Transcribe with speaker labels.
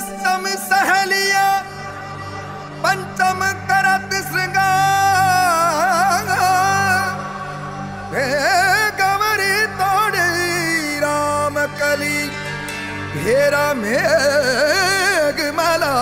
Speaker 1: रस्तम सहलिया पंचम करत श्रृंगार। गवरी तोड़ी राम कली घेरा मेघ मला।